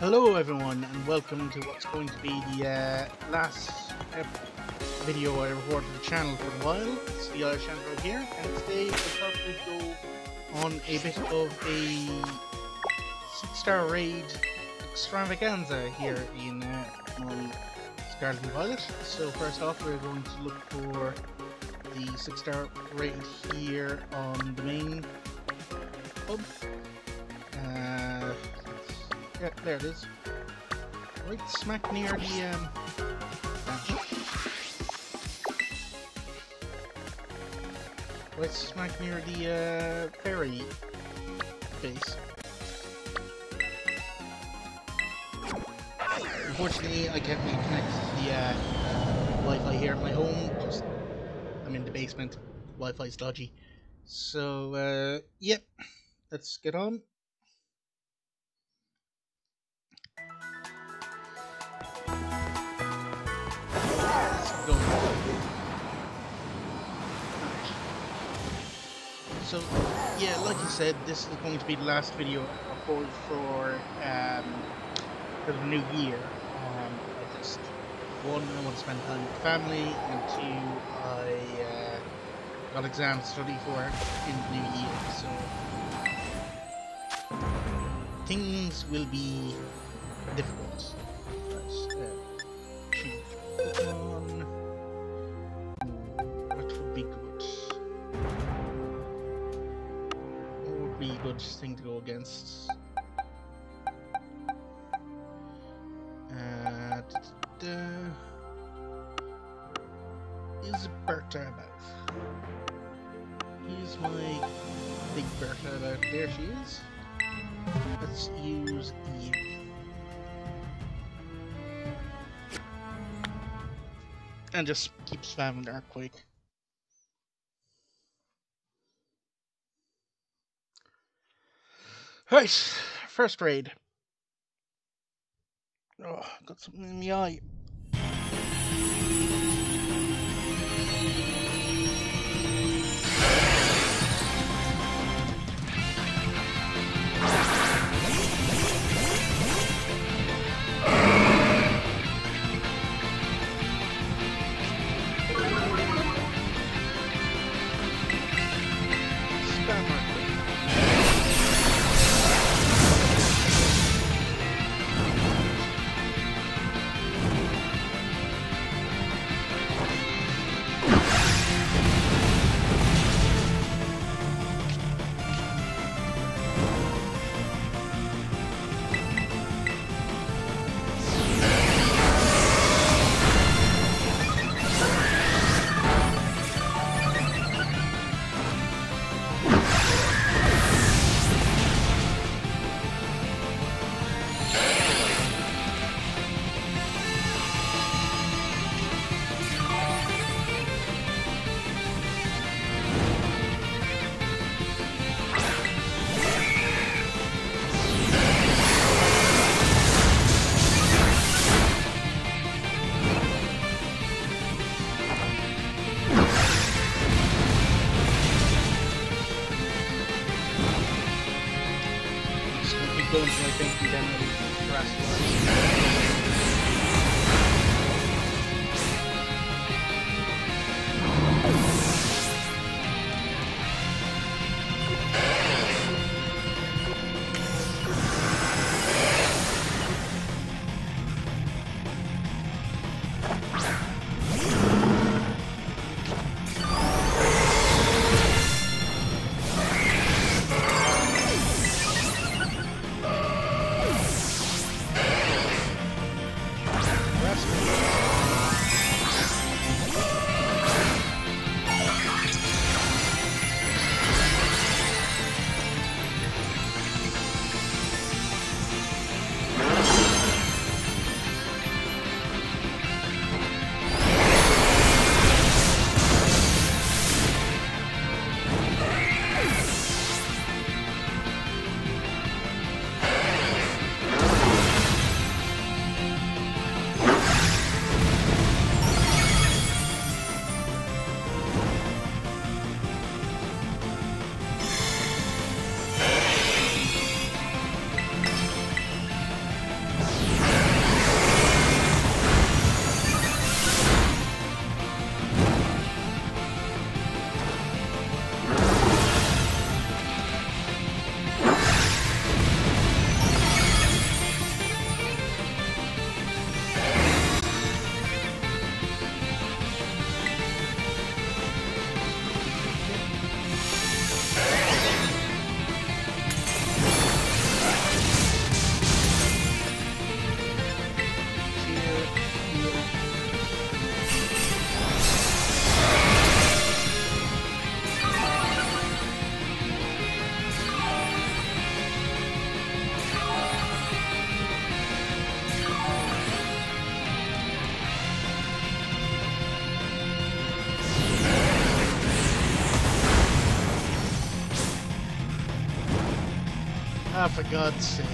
Hello everyone and welcome to what's going to be the uh, last video I recorded for the channel for a while. It's the Irish Android here and today thought we'd go on a bit of a 6 star raid extravaganza here in uh, my Scarlet and Violet. So first off we're going to look for the 6 star raid here on the main hub. Yeah, there it is. Right smack near the um Right smack near the uh ferry base. Unfortunately I can't really connect to the uh, Wi-Fi here at my home, just I'm in the basement. Wi-Fi's dodgy. So uh yep, let's get on. So, yeah, like I said, this is going to be the last video I record for, um, for the new year. Um, I just, one, I want to spend time with family, and two, I uh, got exams to study for in the new year, so things will be difficult. But, uh, good thing to go against? Uh, da. Is Berta about? Is my big Berta about? There she is. Let's use Eve. And just keep spamming Earthquake. Right, first raid. Oh, got something in the eye. The for God's sake.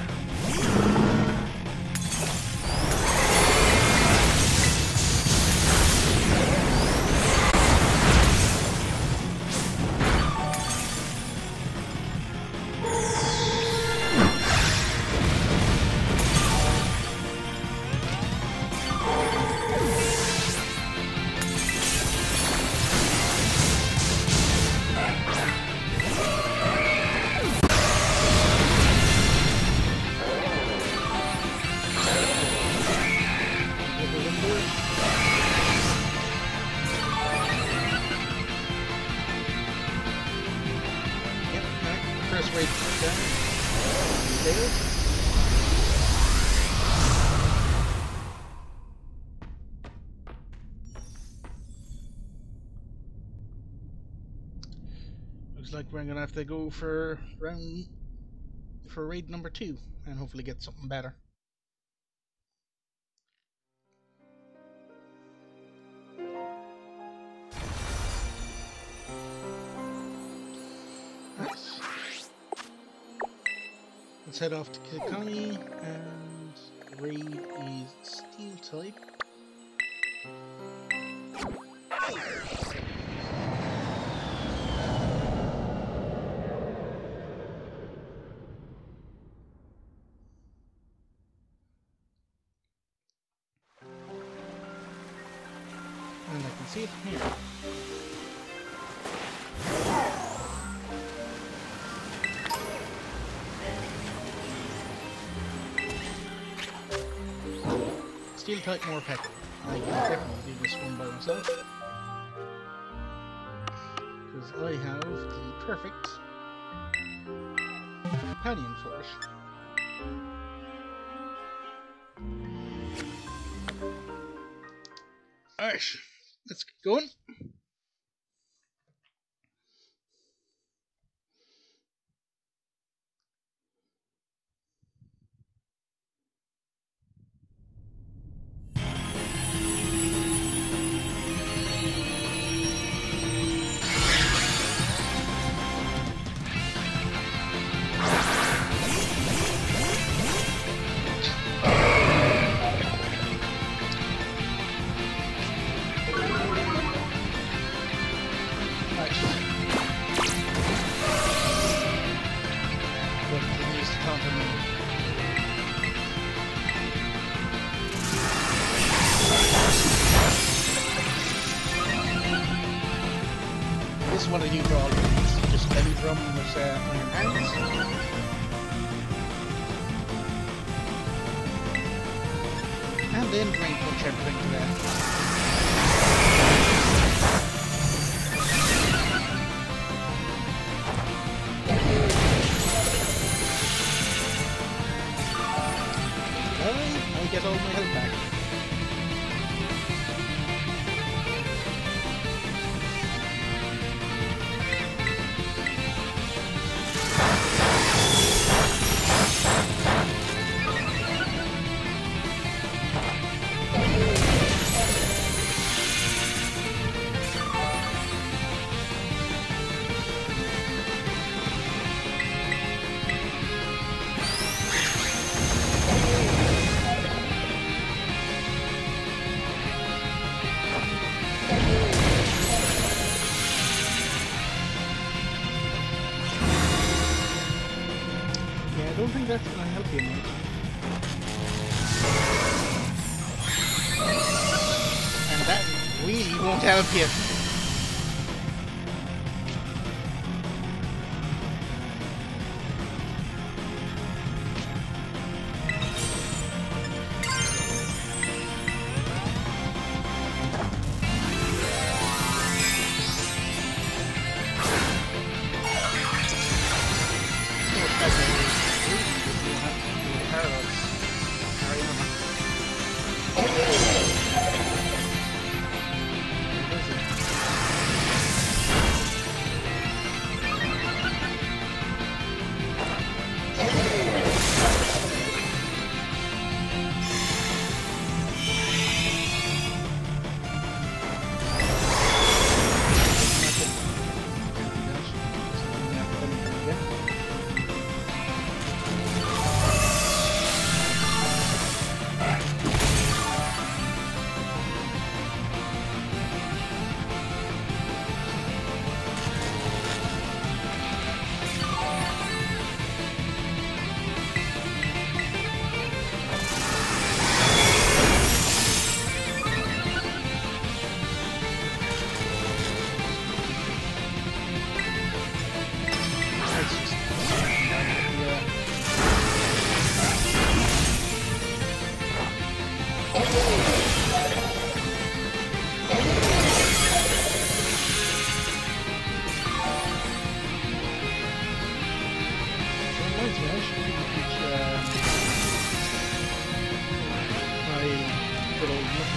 We're gonna have to go for round for raid number two and hopefully get something better. Let's head off to Kilkenny and raid is steel type. Here. Steel type Morpeko. I can definitely do this one by myself. Because I have the perfect companion for it. Alright, let's get going. This is what I do for all these. Just belly drum with uh, iron hands. And then drain punch everything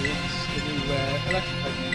old the new uh, electric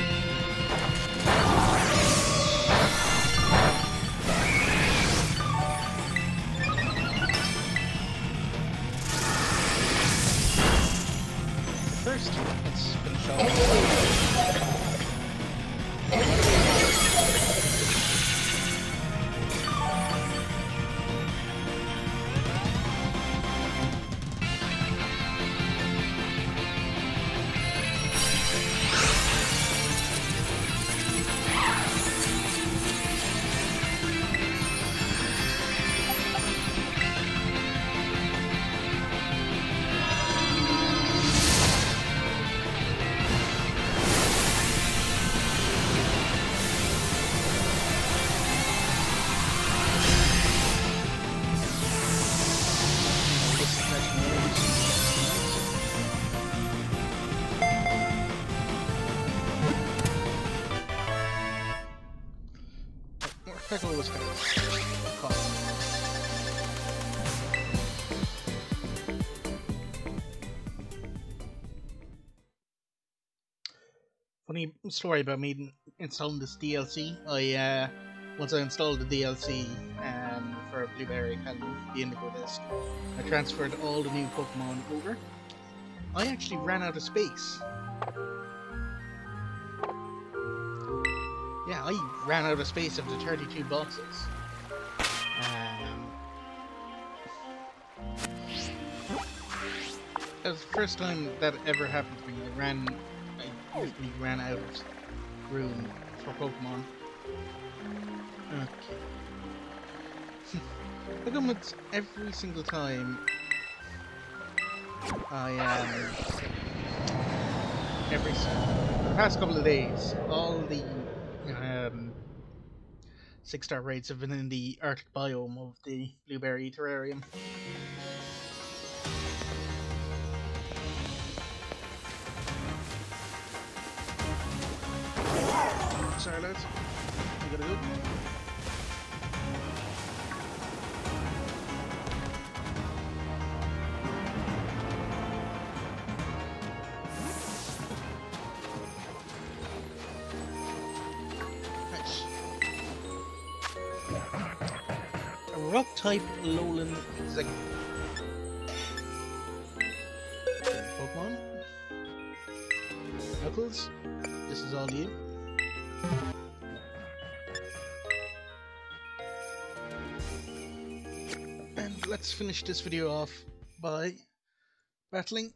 story about me installing this DLC. I uh, once I installed the DLC um, for Blueberry Academy, the Indigo Disk, I transferred all the new Pokemon over. I actually ran out of space. Yeah, I ran out of space of the 32 boxes. Um, that was the first time that ever happened to me. I ran, Usually ran out of room for Pokemon. Okay. How come it's every single time I um every past couple of days all the um six star raids have been in the Arctic biome of the blueberry Terarium. Lads. You gotta go. Nice. Rock type lowland zeg. Finish this video off by battling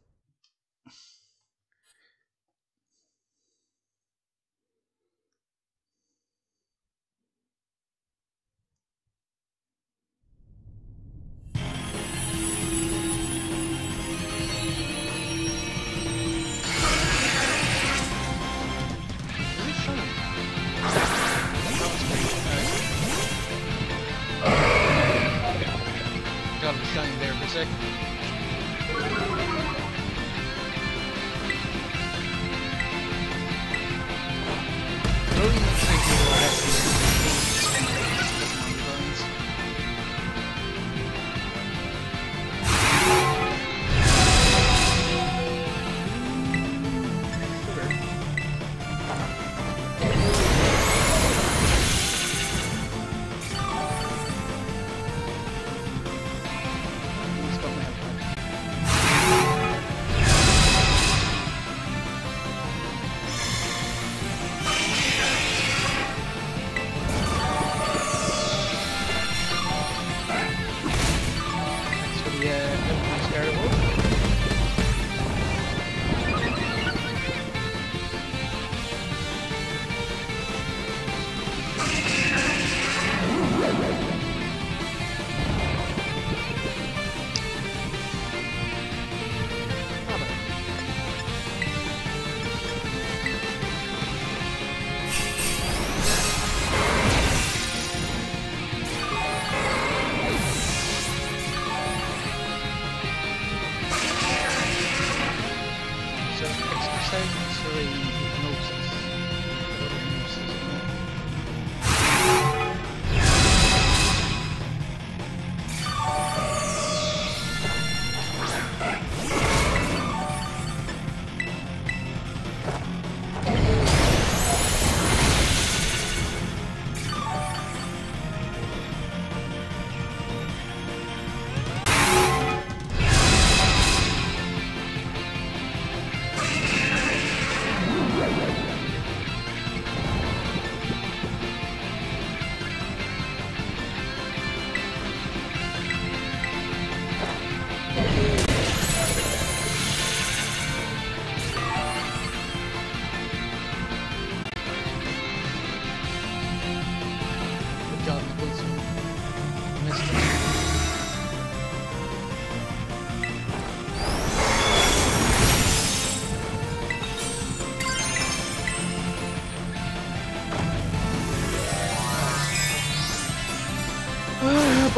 sec. Loading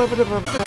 빨리 빨리 빨리.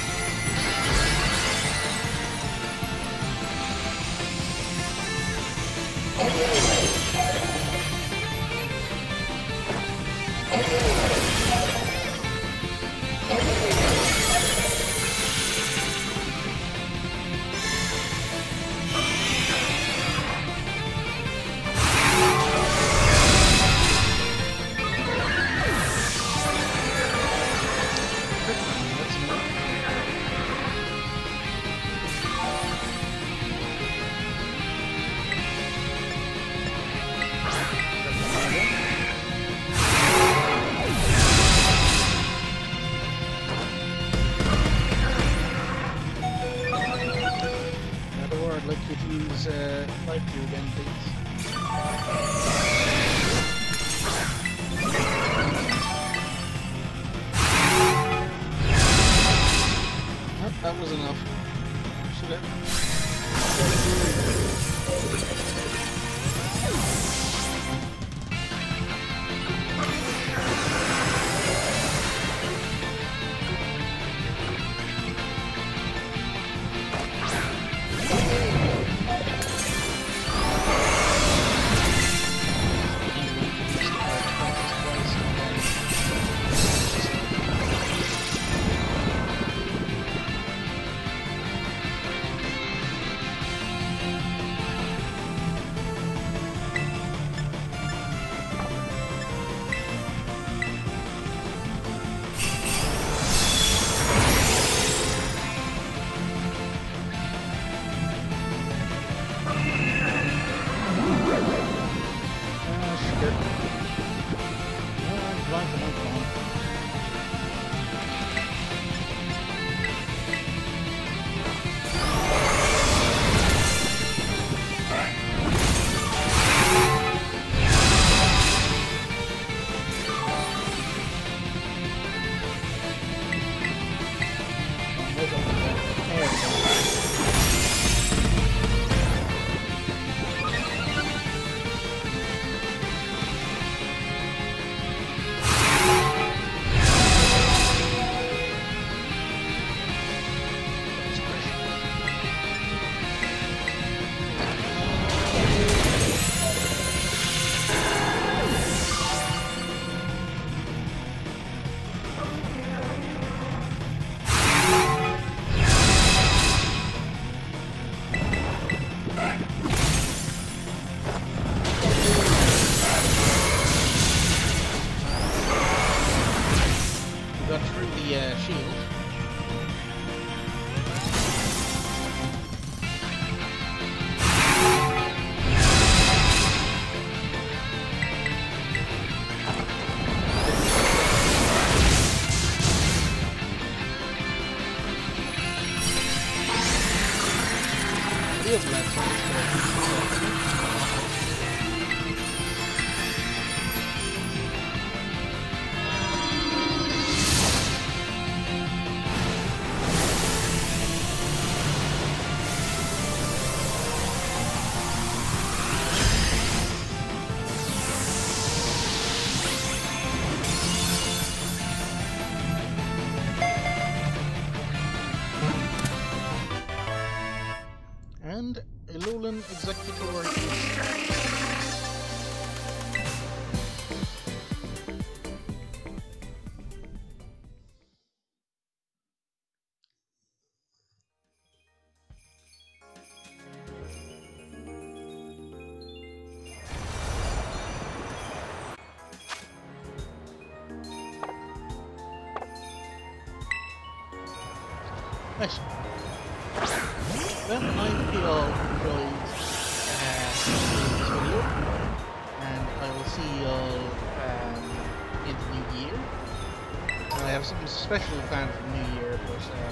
have something special planned for New Year, but uh,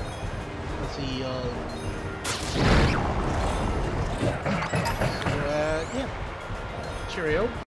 let's see. Uh, uh, yeah. Cheerio.